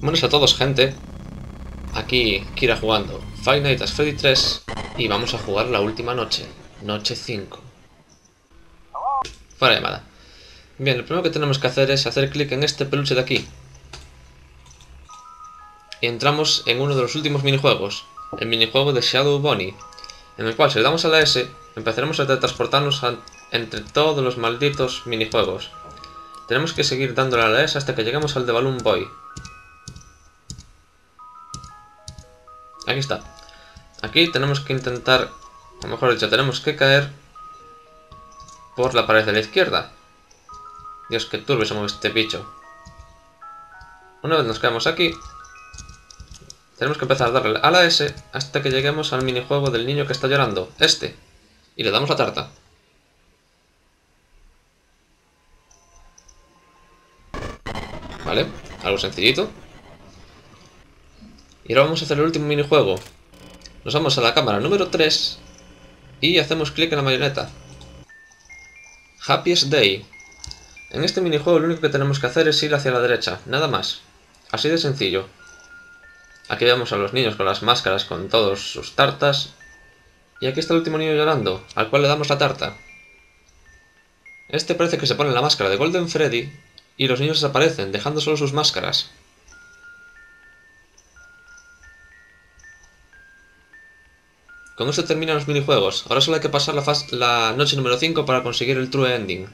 Buenos a todos, gente. Aquí Kira jugando Five Nights at Freddy 3 y vamos a jugar la última noche, noche 5. Fuera llamada. Bien, lo primero que tenemos que hacer es hacer clic en este peluche de aquí. Y entramos en uno de los últimos minijuegos, el minijuego de Shadow Bonnie, en el cual si le damos a la S, empezaremos a transportarnos entre todos los malditos minijuegos. Tenemos que seguir dándole a la S hasta que lleguemos al de Balloon Boy. Aquí está. Aquí tenemos que intentar, o mejor dicho, tenemos que caer por la pared de la izquierda. Dios, qué turbio se mueve este bicho. Una vez nos quedamos aquí, tenemos que empezar a darle a la S hasta que lleguemos al minijuego del niño que está llorando, este. Y le damos la tarta. Vale, algo sencillito. Y ahora vamos a hacer el último minijuego. Nos vamos a la cámara número 3 y hacemos clic en la marioneta. Happiest Day. En este minijuego lo único que tenemos que hacer es ir hacia la derecha, nada más. Así de sencillo. Aquí vemos a los niños con las máscaras con todos sus tartas. Y aquí está el último niño llorando, al cual le damos la tarta. Este parece que se pone la máscara de Golden Freddy y los niños desaparecen, dejando solo sus máscaras. Con esto terminan los minijuegos. Ahora solo hay que pasar la, la noche número 5 para conseguir el True Ending.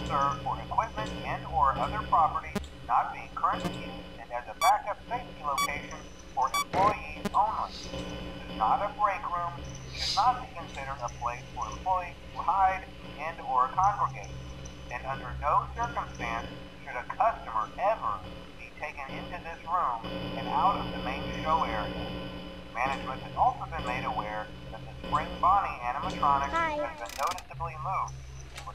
reserved for equipment and or other property not being currently used and as a backup safety location for employees only. This is not a break room, should not be considered a place for employees to hide and or congregate. And under no circumstance should a customer ever be taken into this room and out of the main show area. Management has also been made aware that the spring Bonnie animatronic has been noticeably moved.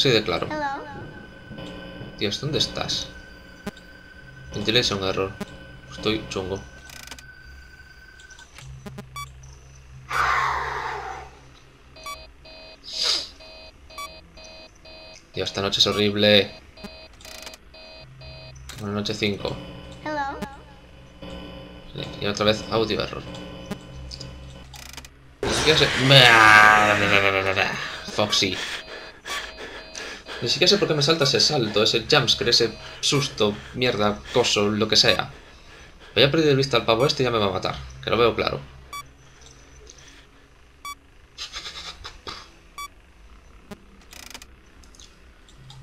Así de claro. Dios, ¿dónde estás? Ventilation error. Estoy chungo. Dios, esta noche es horrible. Una noche 5. y otra vez audio error. Ni siquiera. Foxy. Ni siquiera sé por qué me salta ese salto, ese jumpscare, ese susto, mierda, coso, lo que sea. Voy a perder de vista al pavo este y ya me va a matar. Que lo veo claro.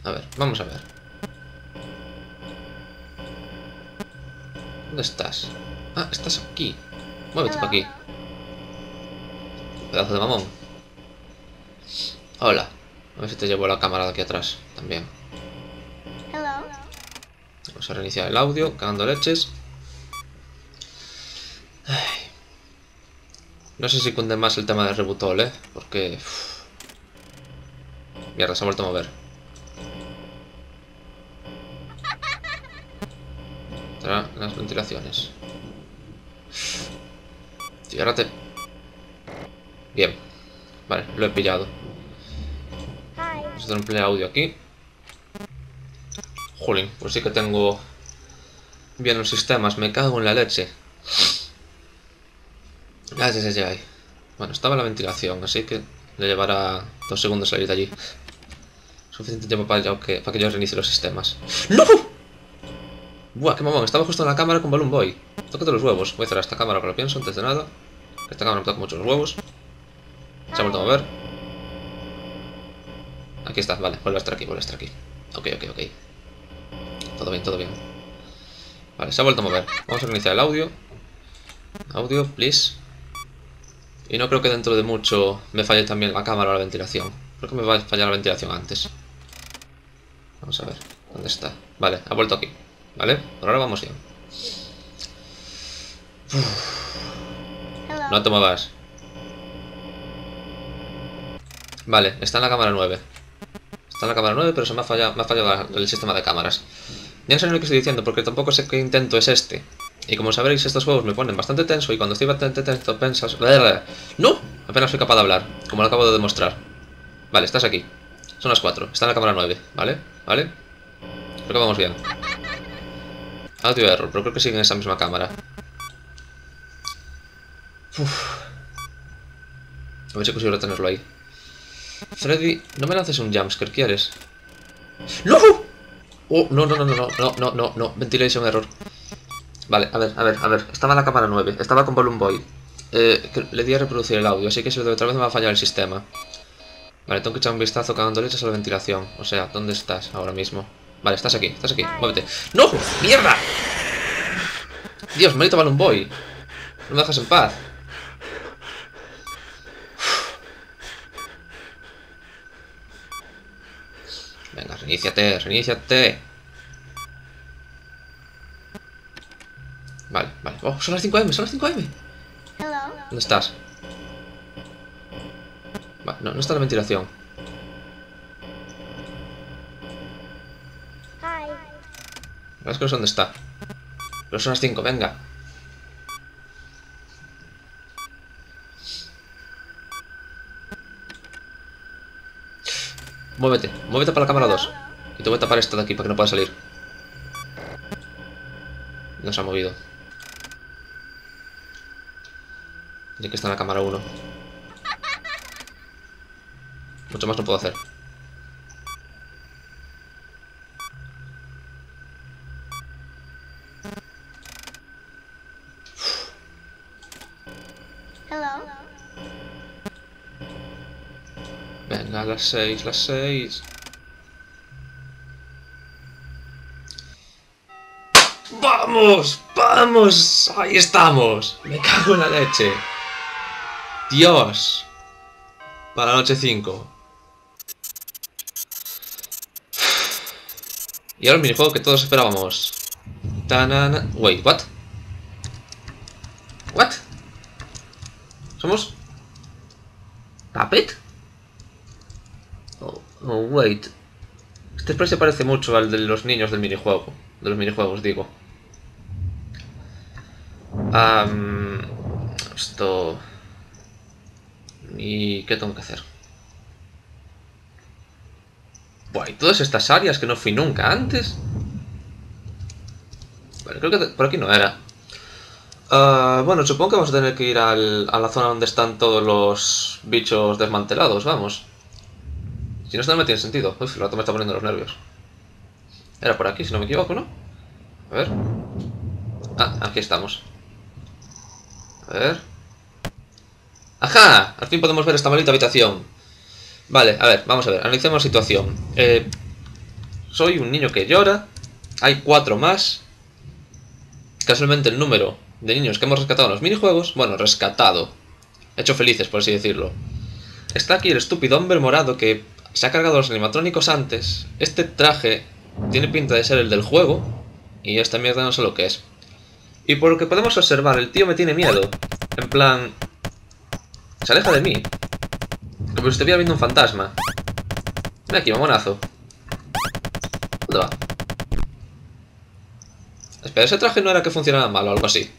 A ver, vamos a ver. ¿Dónde estás? Ah, estás aquí. Muévete para aquí. Pedazo de mamón. Hola. A ver si te llevo la cámara de aquí atrás también. Vamos a reiniciar el audio, cagando leches. No sé si cunde más el tema del rebootol, ¿eh? Porque... Mierda, se ha vuelto a mover. las ventilaciones. Ciérrate. Bien. Vale, lo he pillado. Hacer un play audio aquí. Jolín, pues sí que tengo bien los sistemas. Me cago en la leche. Gracias, ya hay. Bueno, estaba la ventilación, así que le llevará dos segundos salir de allí. Suficiente tiempo para, que, para que yo reinicie los sistemas. ¡No! Buah, qué mamón, estaba justo en la cámara con Balloon Boy. Tócate los huevos. Voy a cerrar esta cámara que lo pienso antes de nada. Esta cámara me toca mucho los huevos. Se ha vuelto a mover. Aquí está, vale, vuelve a estar aquí, vuelve a estar aquí. Ok, ok, ok. Todo bien, todo bien. Vale, se ha vuelto a mover. Vamos a reiniciar el audio. Audio, please. Y no creo que dentro de mucho me falle también la cámara o la ventilación. Creo que me va a fallar la ventilación antes. Vamos a ver, ¿dónde está? Vale, ha vuelto aquí. ¿Vale? Por ahora vamos bien. No te muevas. Vale, está en la cámara 9. Está la cámara 9, pero se me ha fallado, me ha fallado el sistema de cámaras. Ya no sé lo que estoy diciendo, porque tampoco sé qué intento es este. Y como sabréis, estos juegos me ponen bastante tenso y cuando estoy bastante tenso pensas... ¡No! Apenas soy capaz de hablar, como lo acabo de demostrar. Vale, estás aquí. Son las 4. Está en la cámara 9, ¿vale? ¿Vale? Creo que vamos bien. Audio error, pero creo que sigue en esa misma cámara. Uf. A ver si consigo retenerlo ahí. Freddy, no me lances un jumpscare, ¿quieres? ¡No! Oh, no, no, no, no, no, no, no, no, no, ventilation error. Vale, a ver, a ver, a ver, estaba en la cámara 9, estaba con Volume Boy. Eh, le di a reproducir el audio, así que si lo de otra vez me va a fallar el sistema. Vale, tengo que echar un vistazo cagando leches a la ventilación. O sea, ¿dónde estás ahora mismo? Vale, estás aquí, estás aquí, muévete. ¡No! ¡Mierda! Dios, maldito Balloon Boy. No me dejas en paz. Venga, reiníciate, reiníciate. Vale, vale. Oh, son las 5M, son las 5M. ¿Dónde estás? Vale, no, no está la ventilación. Es que no sé dónde está. Pero son las 5, venga. Muévete, muévete para la cámara 2. Y te voy a tapar esto de aquí para que no pueda salir. No se ha movido. Tiene que estar en la cámara 1. Mucho más no puedo hacer. Venga, las 6, las 6. ¡Vamos! ¡Vamos! ¡Ahí estamos! Me cago en la leche. Dios. Para la noche 5. Y ahora el minijuego que todos esperábamos. Tanana... Wait, what? What? ¿Somos? ¿Puppet? Oh, wait. Este spray se parece mucho al de los niños del minijuego. De los minijuegos, digo. Esto... ¿Y qué tengo que hacer? Buah, ¿y todas estas áreas que no fui nunca antes? Vale, creo que por aquí no era. Uh, bueno, supongo que vamos a tener que ir al, a la zona donde están todos los bichos desmantelados, vamos. Si no, esto no me tiene sentido. Uf, el rato me está poniendo los nervios. Era por aquí, si no me equivoco, ¿no? A ver. Ah, aquí estamos. A ver. ¡Ajá! Al fin podemos ver esta maldita habitación. Vale, a ver, vamos a ver. Analicemos la situación. Eh, soy un niño que llora. Hay cuatro más. Casualmente el número de niños que hemos rescatado en los minijuegos. Bueno, rescatado. Hecho felices, por así decirlo. Está aquí el estúpido hombre morado que se ha cargado los animatrónicos antes. Este traje tiene pinta de ser el del juego. Y esta mierda no sé lo que es. Y por lo que podemos observar, el tío me tiene miedo. En plan... Se aleja de mí. Como si estuviera viendo un fantasma. Ven aquí, mamonazo. ¿Dónde va? Espera, ese traje no era que funcionaba mal o algo así.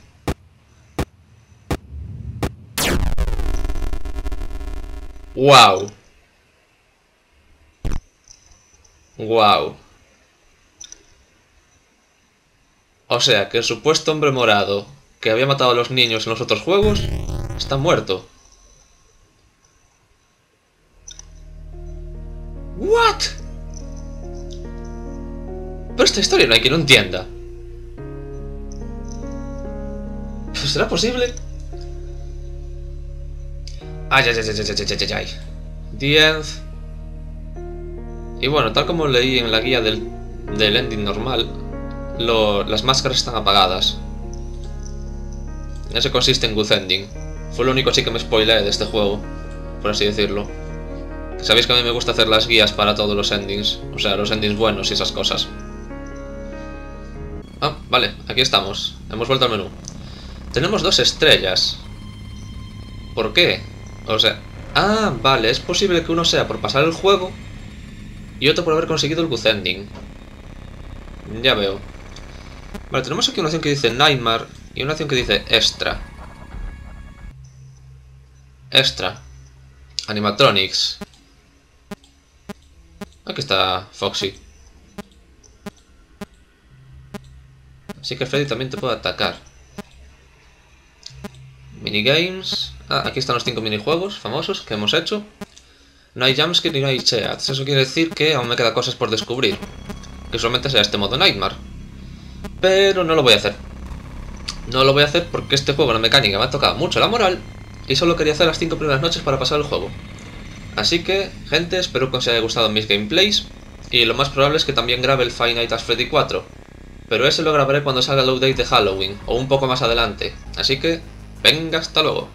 ¡Wow! ¡Wow! O sea, que el supuesto hombre morado que había matado a los niños en los otros juegos está muerto. ¿What? Pero esta historia no hay quien lo entienda. ¿será posible? Ay, ay, ay, ay, ay, ay, ay, ay. The End. Y bueno, tal como leí en la guía del, del ending normal, las máscaras están apagadas. Eso consiste en Good Ending. Fue lo único así que me spoileé de este juego, por así decirlo. Sabéis que a mí me gusta hacer las guías para todos los endings, o sea, los endings buenos y esas cosas. Ah, vale, aquí estamos. Hemos vuelto al menú. Tenemos dos estrellas. ¿Por qué? O sea... Ah, vale, es posible que uno sea por pasar el juego y otro por haber conseguido el good ending. Ya veo. Vale, tenemos aquí una opción que dice Nightmare y una opción que dice Extra. Extra. Animatronics. Aquí está Foxy. Así que Freddy también te puede atacar. Minigames. Ah, aquí están los cinco minijuegos famosos que hemos hecho. No hay jumpscare ni no hay cheats. Eso quiere decir que aún me quedan cosas por descubrir. Que solamente sea este modo Nightmare. Pero no lo voy a hacer. No lo voy a hacer porque este juego, la mecánica, me ha tocado mucho la moral. Y solo quería hacer las cinco primeras noches para pasar el juego. Así que, gente, espero que os haya gustado mis gameplays. Y lo más probable es que también grabe el Five Nights at Freddy 4. Pero ese lo grabaré cuando salga el update de Halloween, o un poco más adelante. Así que, venga, hasta luego.